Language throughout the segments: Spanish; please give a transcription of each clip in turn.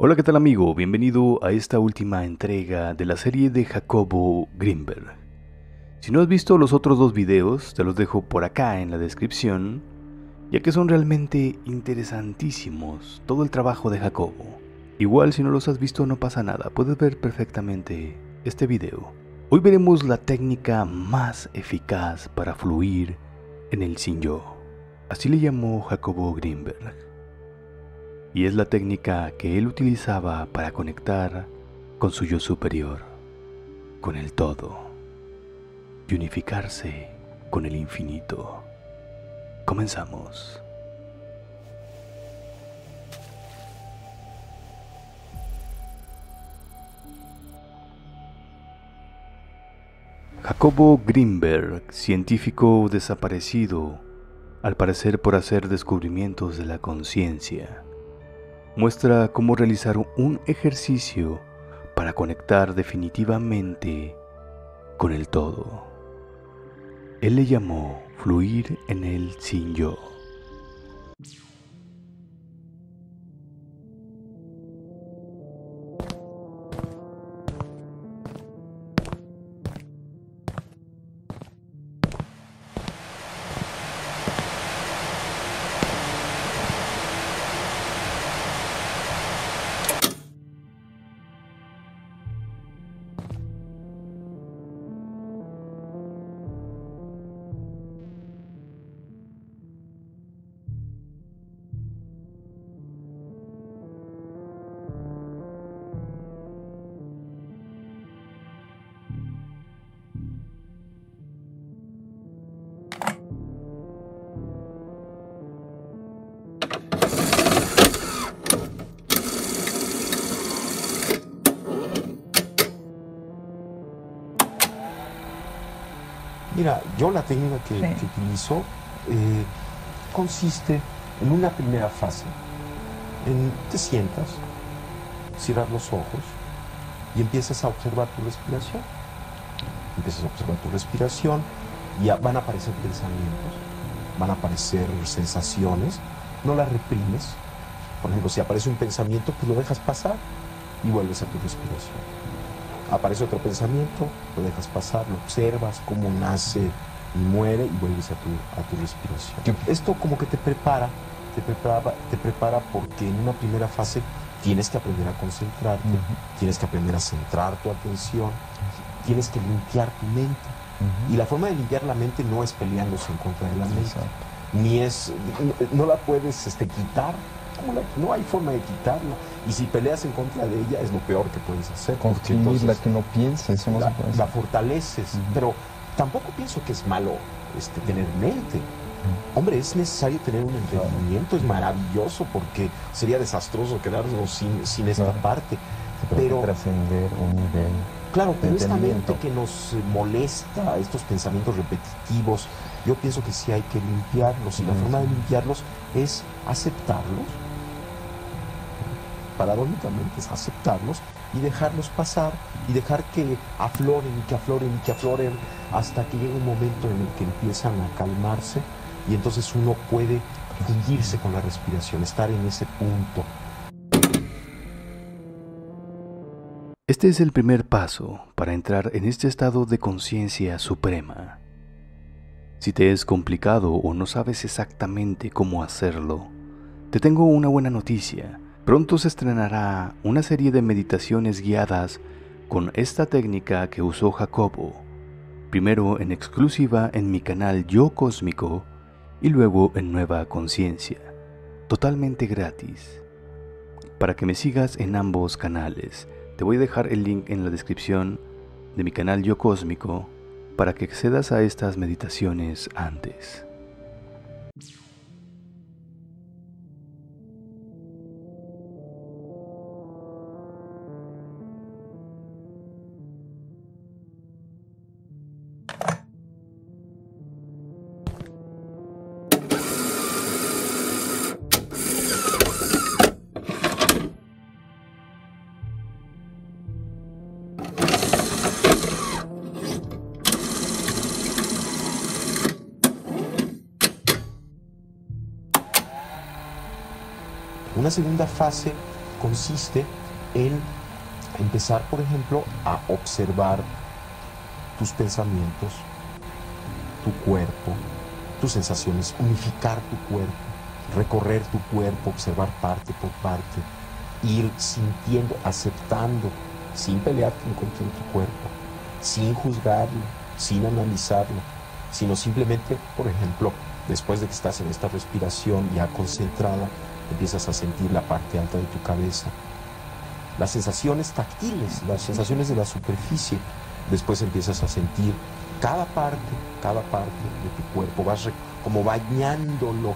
Hola, ¿qué tal amigo? Bienvenido a esta última entrega de la serie de Jacobo Grimberg. Si no has visto los otros dos videos, te los dejo por acá en la descripción, ya que son realmente interesantísimos todo el trabajo de Jacobo. Igual si no los has visto no pasa nada, puedes ver perfectamente este video. Hoy veremos la técnica más eficaz para fluir en el sin yo. Así le llamó Jacobo Grimberg. Y es la técnica que él utilizaba para conectar con su yo superior, con el todo, y unificarse con el infinito. Comenzamos. Jacobo Grimberg, científico desaparecido, al parecer por hacer descubrimientos de la conciencia, muestra cómo realizar un ejercicio para conectar definitivamente con el todo. Él le llamó fluir en el sin yo. Mira, yo la técnica que, Sí. que utilizo eh, consiste en una primera fase. En, te sientas, cierras los ojos y empiezas a observar tu respiración. Empiezas a observar tu respiración y van a aparecer pensamientos, van a aparecer sensaciones, no las reprimes. Por ejemplo, si aparece un pensamiento, pues lo dejas pasar y vuelves a tu respiración aparece otro pensamiento, lo dejas pasar, lo observas, cómo nace y muere y vuelves a tu, a tu respiración. Esto como que te prepara, te prepara, te prepara porque en una primera fase tienes que aprender a concentrarte, tienes que aprender a centrar tu atención, tienes que limpiar tu mente. Y la forma de limpiar la mente no es peleándose en contra de la mente, ni es, no, no la puedes este, quitar, ¿Cómo la- no hay forma de quitarla. Y si peleas en contra de ella es lo peor que puedes hacer. Construirla, que no piense, eso no la, se puede la hacer. fortaleces, pero tampoco pienso que es malo este, tener mente. Hombre, es necesario tener un entendimiento, es maravilloso porque sería desastroso quedarnos sin, sin esta Claro. parte. Pero trascender un nivel. Claro, pero esta mente que nos molesta, estos pensamientos repetitivos, yo pienso que sí hay que limpiarlos y la forma de limpiarlos es aceptarlos, paradójicamente es aceptarlos y dejarlos pasar y dejar que afloren y que afloren y que afloren hasta que llega un momento en el que empiezan a calmarse y entonces uno puede fundirse con la respiración, estar en ese punto. Este es el primer paso para entrar en este estado de conciencia suprema. Si te es complicado o no sabes exactamente cómo hacerlo, te tengo una buena noticia. Pronto se estrenará una serie de meditaciones guiadas con esta técnica que usó Jacobo, primero en exclusiva en mi canal Yo Cósmico y luego en Nueva Conciencia, totalmente gratis. Para que me sigas en ambos canales, te voy a dejar el link en la descripción de mi canal Yo Cósmico para que accedas a estas meditaciones antes. Una segunda fase consiste en empezar, por ejemplo, a observar tus pensamientos, tu cuerpo, tus sensaciones, unificar tu cuerpo, recorrer tu cuerpo, observar parte por parte, ir sintiendo, aceptando, sin pelearte contra tu cuerpo, sin juzgarlo, sin analizarlo, sino simplemente, por ejemplo, después de que estás en esta respiración ya concentrada, empiezas a sentir la parte alta de tu cabeza, las sensaciones táctiles, las sensaciones de la superficie, después empiezas a sentir cada parte, cada parte de tu cuerpo, vas como bañándolo,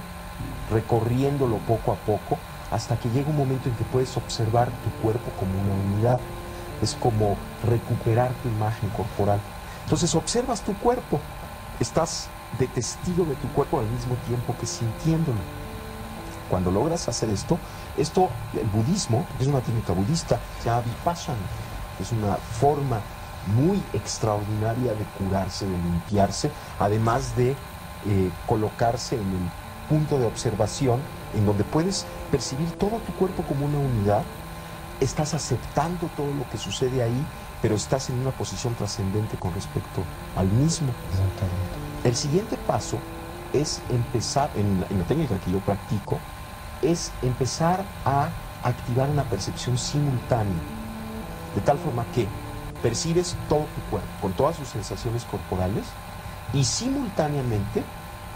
recorriéndolo poco a poco, hasta que llega un momento en que puedes observar tu cuerpo como una unidad. Es como recuperar tu imagen corporal. Entonces observas tu cuerpo, estás de testigo de tu cuerpo al mismo tiempo que sintiéndolo. Cuando logras hacer esto, esto, el budismo, es una técnica budista, se llama vipassana, es una forma muy extraordinaria de curarse, de limpiarse, además de eh, colocarse en el punto de observación en donde puedes percibir todo tu cuerpo como una unidad, estás aceptando todo lo que sucede ahí, pero estás en una posición trascendente con respecto al mismo. El siguiente paso es empezar, en la, técnica que yo practico, es empezar a activar una percepción simultánea, de tal forma que percibes todo tu cuerpo, con todas sus sensaciones corporales y simultáneamente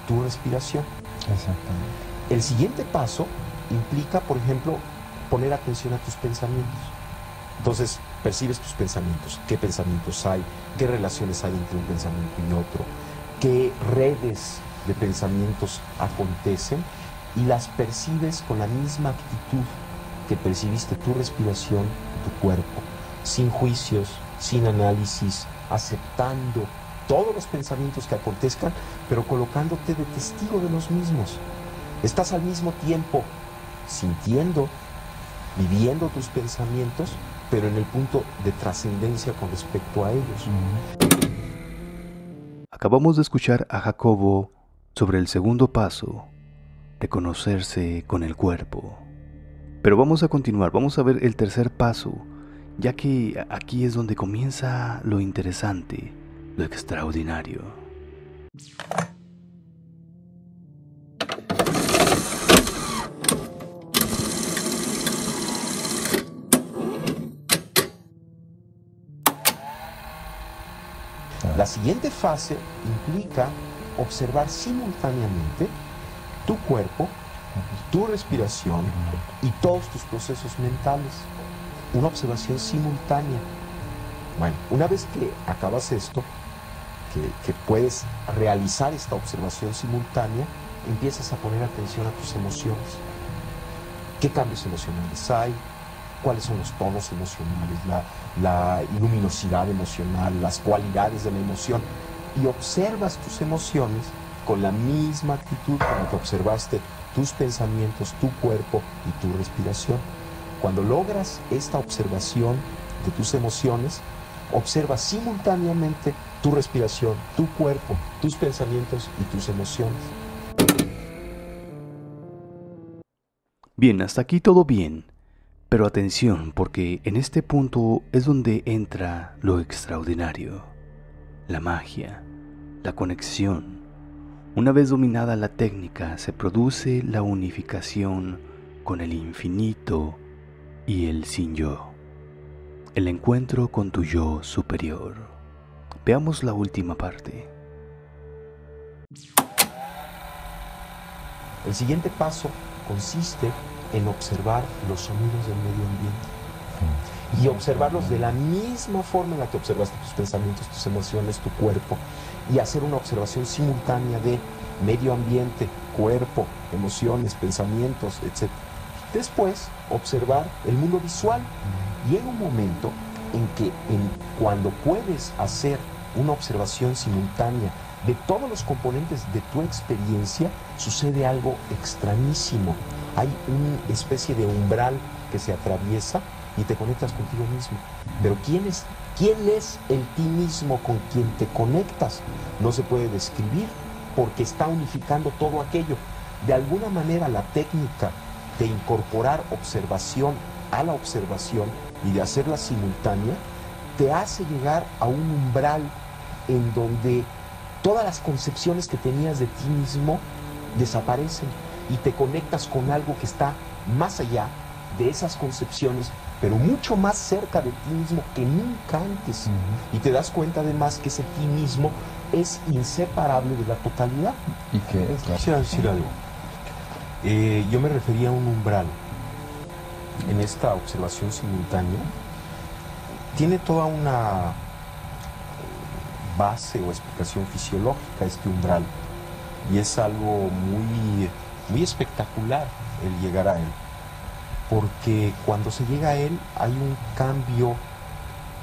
tu respiración. Exactamente. El siguiente paso implica, por ejemplo, poner atención a tus pensamientos. Entonces, percibes tus pensamientos, qué pensamientos hay, qué relaciones hay entre un pensamiento y otro, qué redes de pensamientos acontecen y las percibes con la misma actitud que percibiste tu respiración, tu cuerpo, sin juicios, sin análisis, aceptando todos los pensamientos que acontezcan, pero colocándote de testigo de los mismos. Estás al mismo tiempo sintiendo, viviendo tus pensamientos, pero en el punto de trascendencia con respecto a ellos. Acabamos de escuchar a Jacobo sobre el segundo paso, reconocerse con el cuerpo. Pero vamos a continuar, vamos a ver el tercer paso, ya que aquí es donde comienza lo interesante, lo extraordinario. La siguiente fase implica observar simultáneamente tu cuerpo, tu respiración y todos tus procesos mentales una observación simultánea. Bueno, una vez que acabas esto, que, puedes realizar esta observación simultánea, empiezas a poner atención a tus emociones. ¿Qué cambios emocionales hay? ¿Cuáles son los tonos emocionales? La, luminosidad emocional, las cualidades de la emoción. Y observas tus emociones con la misma actitud con la que observaste tus pensamientos, tu cuerpo y tu respiración. Cuando logras esta observación de tus emociones, observa simultáneamente tu respiración, tu cuerpo, tus pensamientos y tus emociones. Bien, hasta aquí todo bien. Pero atención, porque en este punto es donde entra lo extraordinario, la magia, la conexión. Una vez dominada la técnica, se produce la unificación con el infinito y el sin yo. El encuentro con tu yo superior. Veamos la última parte. El siguiente paso consiste en observar los sonidos del medio ambiente y observarlos de la misma forma en la que observaste tus pensamientos, tus emociones, tu cuerpo y hacer una observación simultánea de medio ambiente, cuerpo, emociones, pensamientos, etc. Después, observar el mundo visual. Llega un momento en que cuando puedes hacer una observación simultánea de todos los componentes de tu experiencia, sucede algo extrañísimo. Hay una especie de umbral que se atraviesa y te conectas contigo mismo. Pero ¿quién es, quién es el ti mismo con quien te conectas? No se puede describir porque está unificando todo aquello. De alguna manera la técnica de incorporar observación a la observación y de hacerla simultánea, te hace llegar a un umbral en donde todas las concepciones que tenías de ti mismo desaparecen y te conectas con algo que está más allá de esas concepciones, pero mucho más cerca de ti mismo que nunca antes. Y te das cuenta además que ese ti mismo es inseparable de la totalidad. ¿Y qué es? Quisiera decir algo. Eh, yo me refería a un umbral. En esta observación simultánea, tiene toda una base o explicación fisiológica este umbral. Y es algo muy, muy espectacular el llegar a él. Porque cuando se llega a él hay un cambio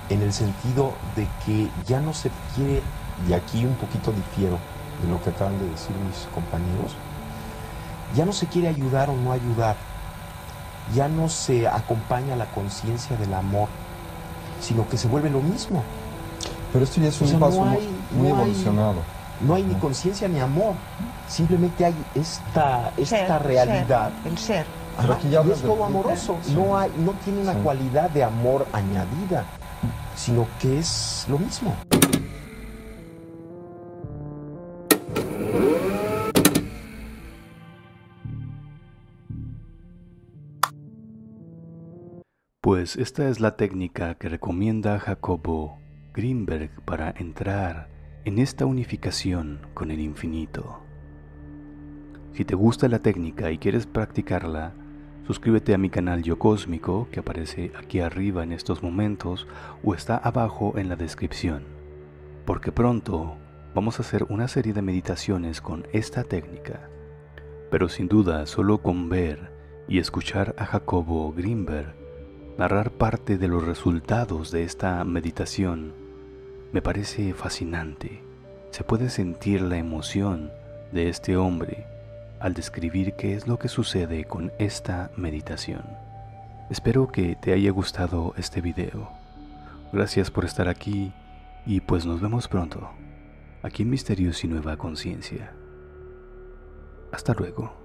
en el sentido de que ya no se quiere, y aquí un poquito difiero de lo que acaban de decir mis compañeros, ya no se quiere ayudar o no ayudar, ya no se acompaña la conciencia del amor, sino que se vuelve lo mismo. Pero esto ya es O un sea, paso muy- hay- muy no hay- evolucionado. No hay ni conciencia ni amor, simplemente hay esta, esta Ser, realidad. ser, el ser. Pero Ajá, aquí ya y es de- todo amoroso, Sí. no, hay, no tiene una Sí. cualidad de amor añadida, sino que es lo mismo. Pues esta es la técnica que recomienda Jacobo Greenberg para entrar en esta unificación con el infinito. Si te gusta la técnica y quieres practicarla, suscríbete a mi canal Yo Cósmico que aparece aquí arriba en estos momentos o está abajo en la descripción, porque pronto vamos a hacer una serie de meditaciones con esta técnica. Pero sin duda, solo con ver y escuchar a Jacobo Greenberg narrar parte de los resultados de esta meditación me parece fascinante. Se puede sentir la emoción de este hombre al describir qué es lo que sucede con esta meditación. Espero que te haya gustado este video. Gracias por estar aquí y pues nos vemos pronto, aquí en Misterios y Nueva Conciencia. Hasta luego.